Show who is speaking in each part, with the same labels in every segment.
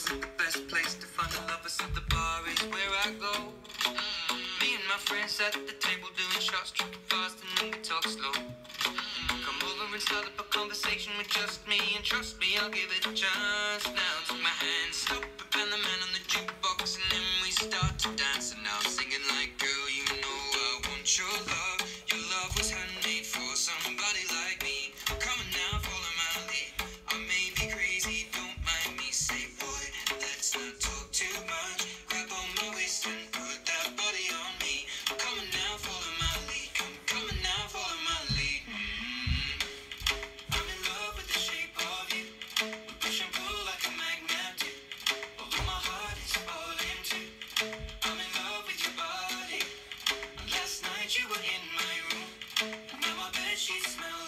Speaker 1: isn't the best place to find the lovers, so the bar is where I go. Me and my friends at the table doing shots, tripping fast, and then we talk slow. Come over and start up a conversation with just me, and trust me, I'll give it a chance. Now you were in my room. Now my bed sheets smell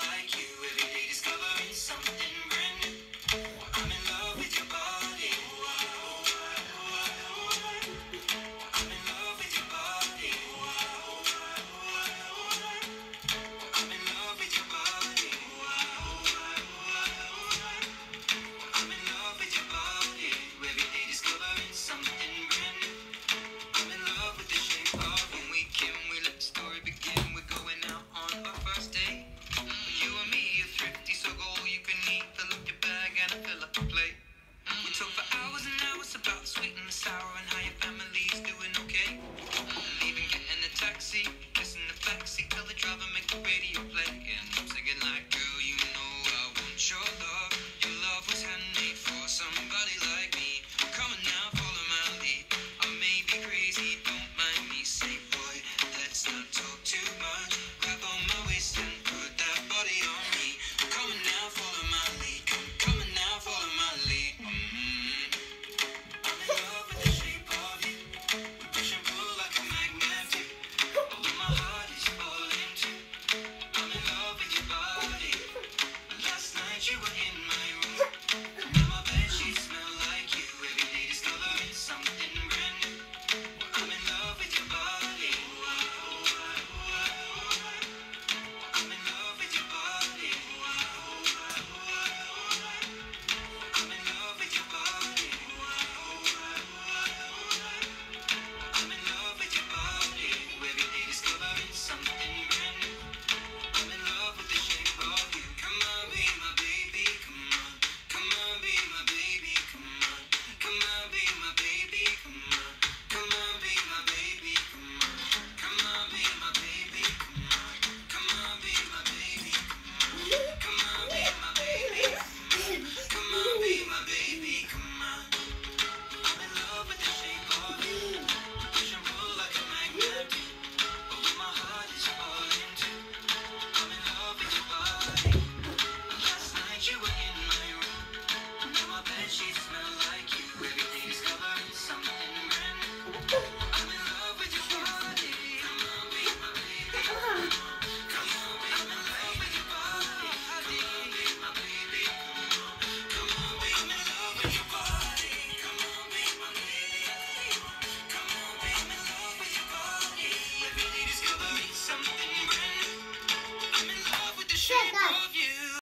Speaker 1: she's